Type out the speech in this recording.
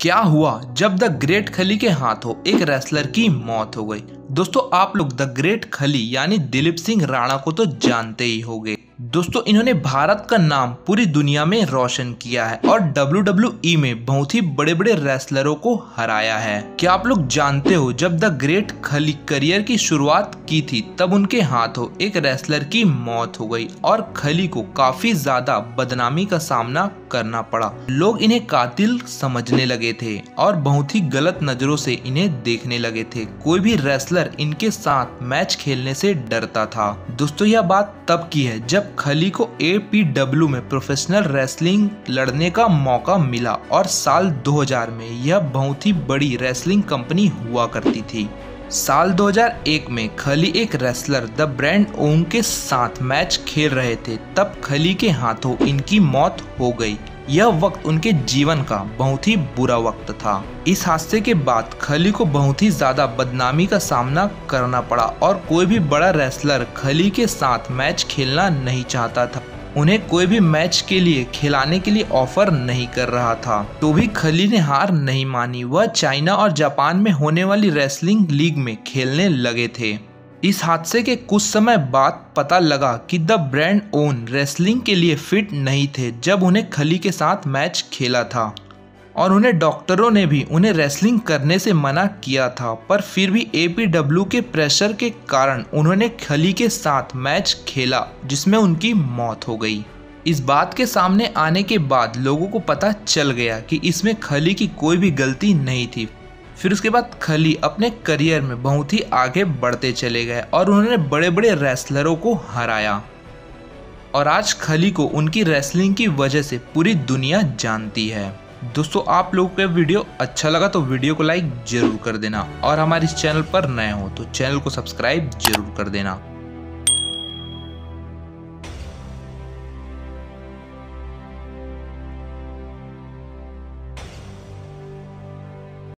क्या हुआ जब द ग्रेट खली के हाथों एक रेसलर की मौत हो गई। दोस्तों, आप लोग द ग्रेट खली यानी दिलीप सिंह राणा को तो जानते ही होंगे। दोस्तों, इन्होंने भारत का नाम पूरी दुनिया में रोशन किया है और WWE में बहुत ही बड़े बड़े रेसलरों को हराया है। क्या आप लोग जानते हो जब द ग्रेट खली करियर की शुरुआत की थी, तब उनके हाथों एक रेसलर की मौत हो गई और खली को काफ़ी ज़्यादा बदनामी का सामना करना पड़ा। लोग इन्हें कातिल समझने लगे थे और बहुत ही गलत नज़रों से इन्हें देखने लगे थे। कोई भी रेसलर इनके साथ मैच खेलने से डरता था। दोस्तों, यह बात तब की है जब खली को ए में प्रोफेशनल रेसलिंग लड़ने का मौका मिला और साल 2000 में यह बहुत ही बड़ी रेसलिंग कंपनी हुआ करती थी। साल 2001 में खली एक रेसलर द ब्रांड ओंग के साथ मैच खेल रहे थे। तब खली के हाथों इनकी मौत हो गई। यह वक्त उनके जीवन का बहुत ही बुरा वक्त था। इस हादसे के बाद खली को बहुत ही ज़्यादा बदनामी का सामना करना पड़ा और कोई भी बड़ा रेसलर खली के साथ मैच खेलना नहीं चाहता था। उन्हें कोई भी मैच के लिए, खिलाने के लिए ऑफ़र नहीं कर रहा था। तो भी खली ने हार नहीं मानी। वह चाइना और जापान में होने वाली रेसलिंग लीग में खेलने लगे थे। इस हादसे के कुछ समय बाद पता लगा कि द ब्रांड ओन रेसलिंग के लिए फिट नहीं थे, जब उन्हें खली के साथ मैच खेला था। और उन्हें डॉक्टरों ने भी उन्हें रेसलिंग करने से मना किया था। पर फिर भी एपीडब्ल्यू के प्रेशर के कारण उन्होंने खली के साथ मैच खेला, जिसमें उनकी मौत हो गई। इस बात के सामने आने के बाद लोगों को पता चल गया कि इसमें खली की कोई भी गलती नहीं थी। फिर उसके बाद खली अपने करियर में बहुत ही आगे बढ़ते चले गए और उन्होंने बड़े बड़े रेसलरों को हराया। और आज खली को उनकी रेसलिंग की वजह से पूरी दुनिया जानती है। दोस्तों, आप लोगों को वीडियो अच्छा लगा तो वीडियो को लाइक ज़रूर कर देना और हमारे इस चैनल पर नए हो तो चैनल को सब्सक्राइब ज़रूर कर देना।